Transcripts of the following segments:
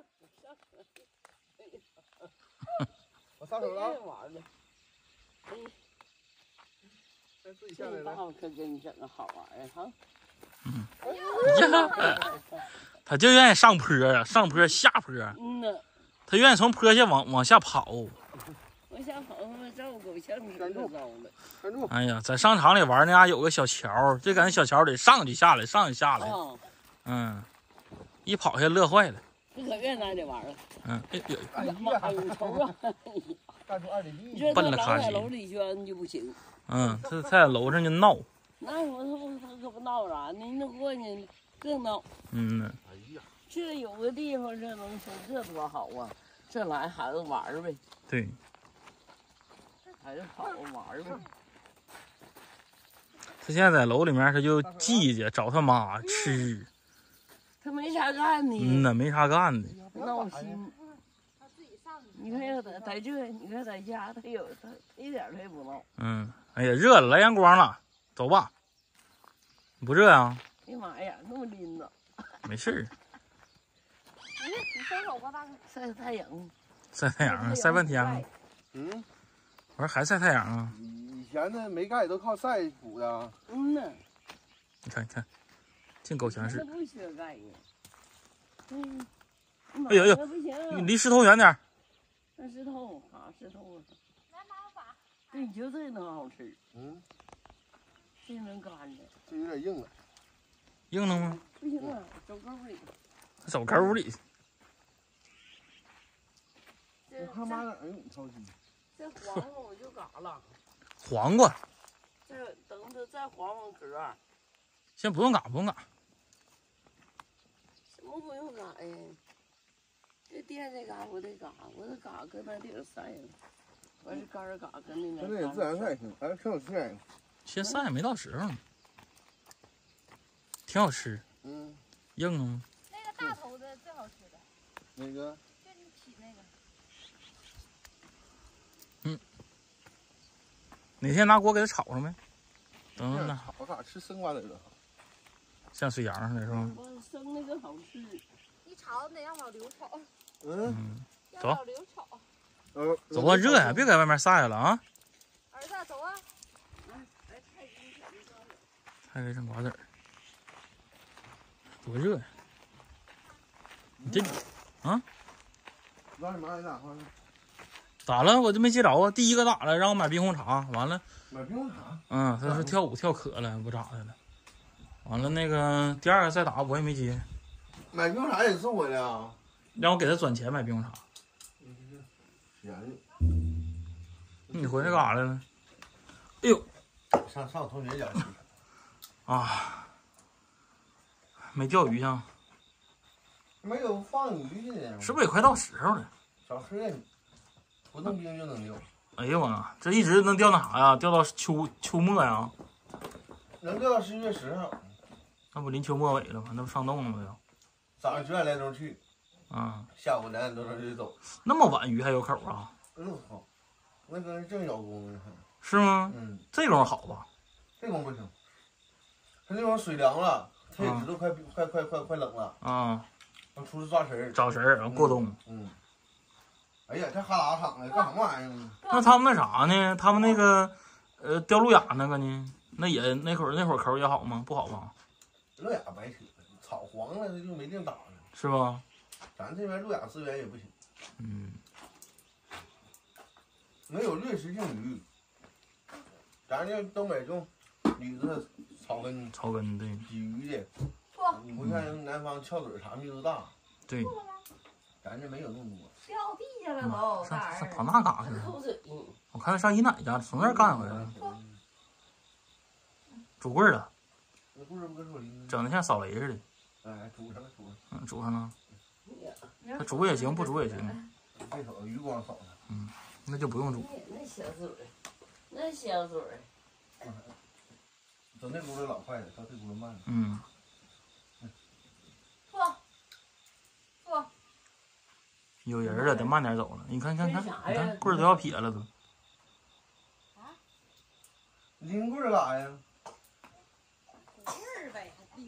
我上手了啊，玩的。哎，再自己下来了。这道可给你整个好玩儿哈。呀，他就愿意上坡啊，上坡下坡，嗯呐，他愿意从坡下往往下跑。我想好像照狗像似的高了。哎呀，在商场里玩那嘎有个小桥，就感觉小桥得上去下来，上去下来，嗯，一跑下乐坏了，这可别拿这玩意儿了。嗯，哎呦，哎呀妈呀，呀，瞅啊！干出二里地。你这他笨了卡叽老在楼里圈就不行。嗯，他他在楼上就闹，那我他不他可不闹啥呢？你那过去更闹。嗯呢，哎呀，这有个地方，这农村这多好啊！这来孩子玩儿呗，对，孩子跑玩儿呗。他现在在楼里面，他就记着找他妈吃，他没啥干的嗯，呐，没啥干的，闹心。你看要在在这，你看在家，他有他一点儿他也不闹。嗯，哎呀，热了，来阳光了，走吧，你不热呀？哎呀妈呀，那么拎着，没事儿，你你伸手吧，大哥。晒晒太阳，晒太阳啊，晒半天了，嗯，我说还晒太阳啊？以前那没盖都靠晒补的，嗯呐，你看，你看，净狗强势，那不缺钙呀。嗯，哎呦哎呦你，离石头远点儿。那石头啊，石头啊，来，妈，我把。对，就这能好吃，嗯，这能干的。这有点硬了。硬了吗？不行啊，走沟里。走沟里，这我看妈哪儿有超级？这黄瓜我就嘎了，黄瓜这等它再黄黄壳，先不用嘎，不用嘎。什么不用嘎呀？这垫这嘎我得嘎，我得嘎搁那地儿晒了，完事干儿嘎搁那边。它那也自然晒挺，还挺好吃的。先晒没到时候呢，挺好吃，嗯，硬啊。那个大头的最好吃的，那个就你起那个。嗯哪天拿锅给它炒上呗？等等呢，炒啥吃生瓜子了？像水羊似的是吧？好得让老刘炒，嗯，走老刘炒。呃，走啊，热呀，别在外面晒了啊！儿子，走啊！还给剩瓜子儿，多热呀！你这让你妈你咋了？我就没接着啊。第一个咋了？让我买冰红茶，完了，买冰红茶。嗯，他说跳舞跳渴了，不咋的了。完了那个第二个再打我也没接，买冰红茶也送回来啊。让我给他转钱买冰红茶。便宜。你回来干啥来了？哎呦上上我同学家去。啊，没钓鱼啊？没有放鱼的，是不是也快到时候了？小黑，不弄冰就能钓，哎呦我操，这一直能钓那啥呀？钓到秋秋末呀？能钓到十一月十号。那不临秋末尾了吗？那不上冻了吗？要早上九点来钟去，啊，下午两点多钟就走。那么晚鱼还有口啊？哎呦操，那哥正咬工呢。是吗？嗯，这种好吧？这种不行，他那种水凉了，他也知道快快快快快冷了，啊，我出去抓食儿。找食儿过冬。嗯。哎呀，这哈喇场的干什么玩意儿呢？那他们那啥呢？他们那个呃钓路亚那个呢？那也那会儿那会儿口也好吗？不好吧？路亚白扯，草黄了，他就没地打了。是吧？咱这边路亚资源也不行，嗯，没有掠食性鱼。咱这东北种鲤子、草根、草根对鲫鱼的，不，你不像人南方翘嘴啥密度大，对，咱这没有那么多。掉地下了都，上上跑那干啥去了？我看他上姨奶家，从那儿干回来了，拄棍儿了，整的像扫雷似的。哎，煮上了煮上了，嗯，煮上了，那煮也行，不煮也行，这手余光扫的。那就不用煮。那那小嘴儿，那小嘴儿，走那轱辘老快了，到这轱辘慢了。嗯，不，不，有人了，得慢点走了。你看，看看，你看棍儿都要撇了都。拎棍儿干啥呀？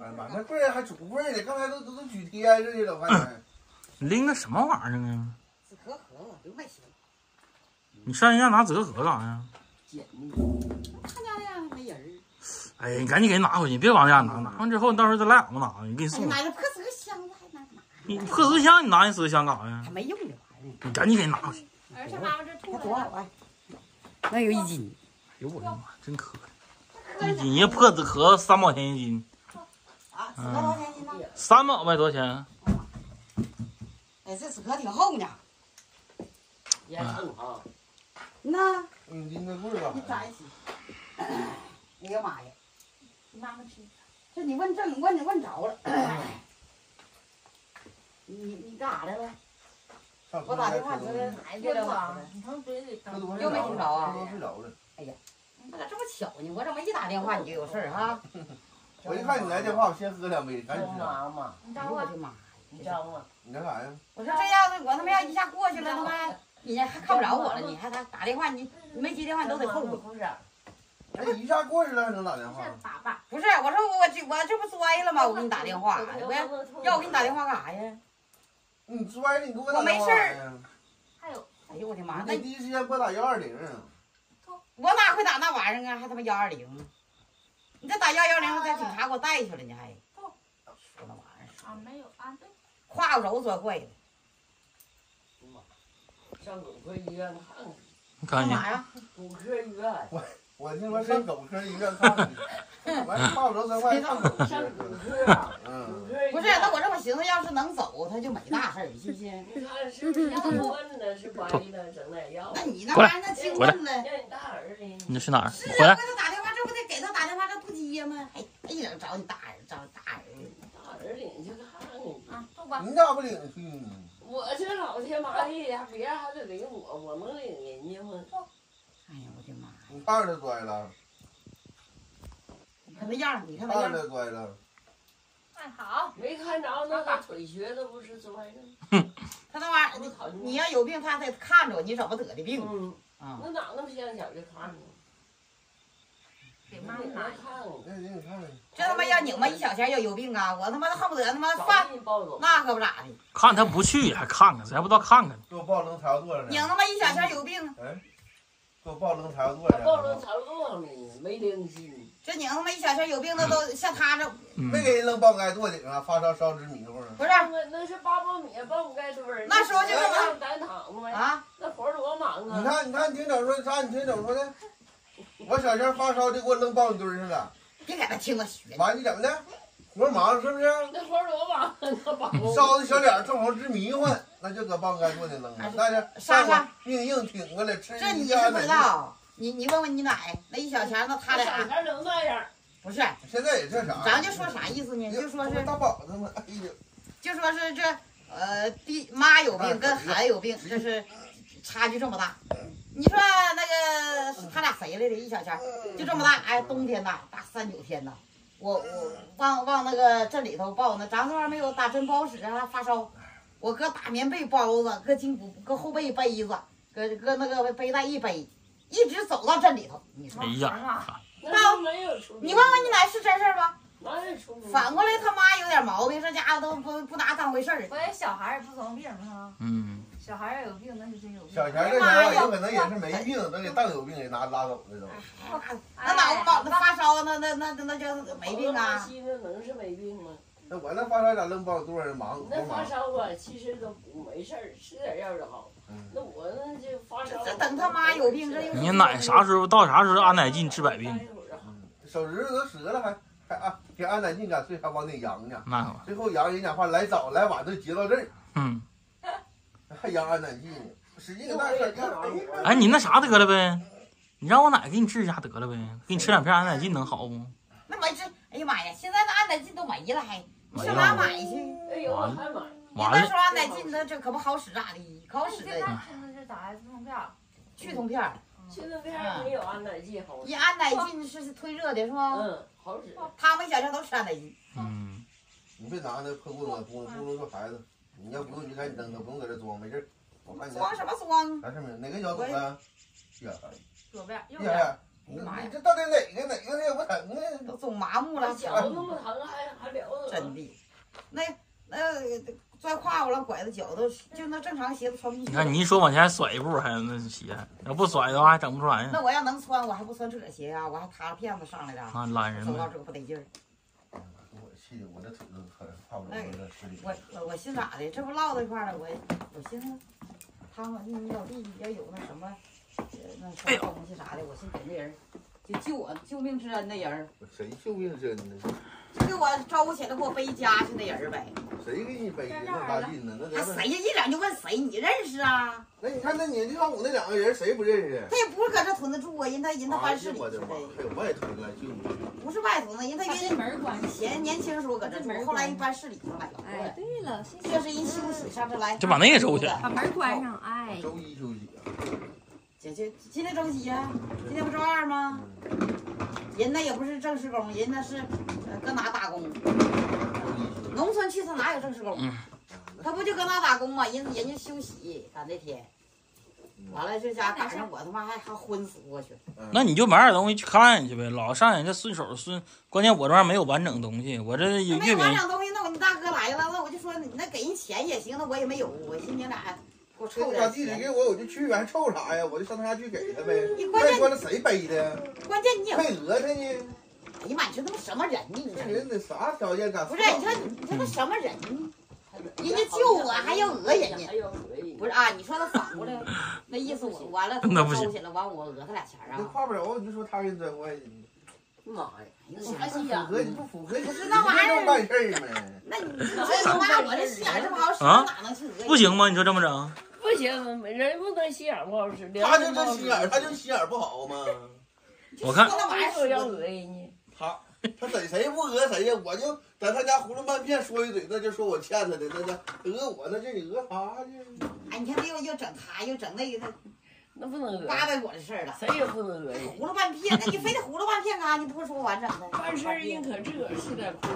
哎呀妈，那棍儿还主棍儿呢，刚才都都都举贴着去了，快拎个什么玩意儿啊？纸壳盒子六块钱，你上人家拿折盒干啥呀？捡的，他家那样没人儿。哎呀，你赶紧给拿回去，别往家拿，拿完之后你到时候咱俩两个拿，你给你哎送呀。妈呀，破纸壳箱子还拿拿，你破纸箱你拿人纸壳箱干啥呀还？没用的玩意儿。你赶紧给拿回去。儿子妈妈这吐那了多少啊？那有一斤。哎呦我的妈，真磕碜！一斤，人家破纸壳三毛钱一斤，啊，纸壳多少钱一斤呢？三毛呗，多少钱？哎，这纸壳挺厚呢。也称啊，那你拎个棍儿干啥？你咋一起。哎呀妈呀！妈妈吃。这你问正问的问着了。你你干啥来了？我打电话车这哎别聊啊了，你从嘴里又没听着啊这都睡着了。那咋这么巧呢？我怎么一打电话你就有事儿哈？我一看你来电话，我先喝两杯，赶紧真吃啊。忙嘛，你找我哎呦我的妈！你张嘛，你干啥呀？我说这样子，我他妈要一下过去了，他妈你还看不着我了，你还打打电话，你你没接电话你都得后悔。不是，哎，一下过去了还能打电话？不是，我说我这我这不摔了吗？我给你打电话，我要要我给你打电话干啥呀？你摔了，你给我打我没电话事儿呀？还有哎呦我的妈！那你第一时间拨打幺二零。我哪会打那玩意儿啊？还他妈幺二零？你这打幺幺零，在警察给我带去了，你还说那玩意儿，啊没有啊对，胯骨轴摔坏了，上骨科医院看看，你，干嘛呀？骨科医院，我听说上骨科医院看看去，完了胯骨轴摔坏上狗科。上骨科嗯。不是，那我这么寻思，要是能走，他就没大事儿，信不信？你看是不是要问呢？是白的，整点药。那你那玩意儿那轻问了。让你大儿子，你这去哪儿？是回来接吗？哎，哎呀，找你大儿，找大儿。大儿领去看看。啊走吧。你咋不领去呢？我这老天妈的呀，别人还得领我，我能领人家吗？哎呀，我的妈呀！你二的摔了，你看那样儿，你看那样儿，的摔了。哎好，没看着那个腿瘸子不是摔的？他那玩意儿，你你要有病，他还得看着你怎么得的病嗯，啊？那哪那么像小就看呢？给妈妈。看看。那你看看。这他妈要拧巴一小钱要有病啊！我他妈恨不得他妈早饭给你抱走。那可不咋的，看他不去还看看，谁还不知道看看？给我抱扔柴火垛上拧。他妈一小钱有病，哎，给我抱扔柴火垛他抱着上呢。草垛上呢，没灵心。这拧他妈一小钱有病，那都像他这嗯没，给人扔爆盖垛顶上，发烧烧直迷糊呢。不是那那是八苞米，八宝盖墩儿。那时候就这么让咱躺着呗。啊？那活儿多忙啊！你看，你看，你听整说啥？你听整说的。我小前发烧就给我扔爆米堆上了，别给他听我学，完你怎么的？活忙是不是？那活多忙，那八宝烧的小脸儿正好直迷糊，那就搁爆盖垛顶扔了。但是上午硬硬挺过来吃这你是不知道。你你问问你奶，那一小钱那他小俩孩能那样？不是，现在也这啥？咱就说啥意思呢？就说是大宝子嘛，哎呀，就说是这呃，弟妈有病跟孩子有病，这是差距这么大。你说那个他俩谁来的？一小钱就这么大，哎，冬天呐，大三九天呐，我我往往那个镇里头抱呢，咱这玩意儿没有打针不好使啊，发烧，我搁大棉被包子，搁筋骨，搁后背背子，搁搁那个背带一背，一直走到镇里头。你说哎，呀，那没有出。你问问你奶是真事儿吧？哪有出？反过来他妈有点毛病，这家伙都不不拿当回事儿。我这小孩儿也不装病啊，嗯，小孩儿要有病那是真有病。小钱这钱有可能也是没病，都给当有病给拿拉走了都。那脑脑那发烧，那那那那叫没病啊？那能是没病吗？那我那发烧咋扔包多少人忙那发？烧啊，其实都没事儿，吃点药就好。嗯，那我那就发烧。这等他妈有病，这又你奶啥时候到啥时候安乃近治百病？手指头都折了还还啊给安乃近敢睡还往里扬呢，那可最后扬人讲话来早来晚都截到这儿，嗯，还压安乃近呢，使劲给那事儿干啥？哎，你那啥得了呗？你让我奶给你治一下得了呗，给你吃两片安乃近能好不？那没治。哎呀妈呀，现在那安乃近都没了，还你上哪，买去？哎呦，我还买。你完了那时候安乃近那这可不好使咋的？可好使的，现在吃的是咋的？止痛片儿。去痛片儿。现在片儿没有安乃近好使。一安乃近是退热的是吗？嗯，好使。他们小前都吃安乃近。嗯，你别拿那破棍子咕噜咕噜这孩子，你要不用你赶紧扔他，不用搁这装，没事儿。我看你装什么装？啥事没有？哪个脚肿了？呀左边右边。呀，你你这到底哪个哪个他也不疼啊？都总麻木了，脚那么疼还还了得？真的。那那拽胯我了，拐着脚都就那正常鞋子穿不进去。你看你一说往前甩一步，还有那鞋，要不甩的话还整不出来呢。那我要能穿，我还不穿这鞋呀、我还塌着片子上来的，啊，懒人。走道这个不得劲儿。我气的我这腿都快差不多有点失灵。我我我寻咋的？这不唠到一块了，我我寻思，他们你老弟要有那什么，呃，那什么东西啥的，我寻思给那人就救我救命之恩的人，谁救命之恩呢？就给我招呼起来给我背家去那人呗。谁给你背的那么大劲呢？那他谁呀？一整就问谁，你认识啊？那你看那你就上我那两个人谁不认识？他也不是搁这屯子住啊，人他人他办事我的妈，，还有外屯来救你。不是外头呢，人他把这原门关上。以前年轻时候搁这住，后来人办事里头来哎，对了，谢谢这是人休息上这来，就把那个收起把门关上。哎，周一休息啊，这这今天周几呀？今天不周二吗？人那也不是正式工，人那是呃搁哪打工？农村去他哪有正式工？嗯他不就搁那打工吗？人人家休息，赶那天。完了，这家赶上我他妈还还昏死过去。那你就买点东西去看去呗，老上人家顺手顺。关键我这玩意儿没有完整东西，我这有没有月饼完整东西，那我你大哥来了，那我就说你那给人钱也行，那我也没有，我寻思你俩给我这凑点地址给。我，我就去，还凑啥呀？我就上他家去给他呗。你关键再说了谁背的？关键你也，哎配讹他呢？呀妈，你说他妈什么人呢？你这这人得啥条件敢？不是你说你你说他什么人呢？人家救我还要讹人家还，要讹人不是啊？你说他反过来，那意思我完了，那不行收起来，完我讹他俩钱你啊？跨不了，你就说他给你转坏，妈呀！你你还说心眼符合你不符合？不是那玩意儿这么办事儿吗？那你这他妈我这心眼儿这么好使，啊哪能去讹人？不行吗？你说这么整？不行，人不能心眼不好使。他就这心眼儿，他就心眼儿不好吗？我看那玩意儿都要讹人家。他他逮谁不讹谁呀？我就在他家胡乱半片说一嘴，那就说我欠他的，那那讹我，那这你讹他去？哎，你看他又又整他，又整那个，那不能讹，八百我的事了，谁也不能讹人。胡了半片，那你非得胡了半片干？你不说完整的？办事儿人可自个吃点亏，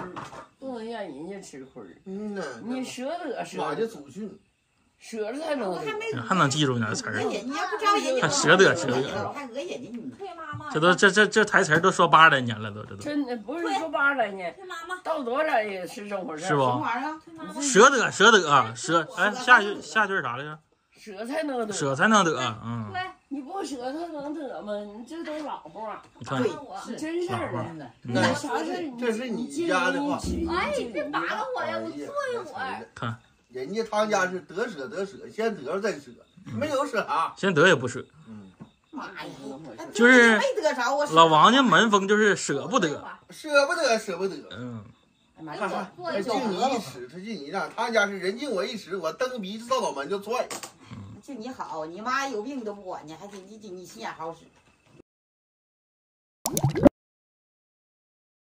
不能让人家吃亏。嗯呐，你舍得舍马家，祖训，舍得才能还没还能记住你那词儿？讹人家，你要不招人家，舍得舍得我还讹人家你。退妈妈，这都这这这台词儿都说八十来年了，都这都真的不是说八来呢，退妈妈，到多少也是这回事儿。是不。舍得舍得啊舍哎下句下句是啥来着？舍才能得。舍才能得，嗯，对，你不舍他能得吗？你这都老婆啊，你看对我。是真事儿啊。真的。那那啥事儿？这是你你家的话哎，别扒拉我呀！我坐一会儿。看人家他家是得舍得舍，先得着再舍，没有舍啥。先得也不舍。嗯，妈呀，就是没得着我。老王家门风就是舍不得，舍不得舍不得。嗯，妈看呀，看，他敬你一尺，他敬你一丈。他家是人敬我一尺，我蹬鼻子到脑门就踹。就你好，你妈有病你都不管你，还挺你你心眼好使。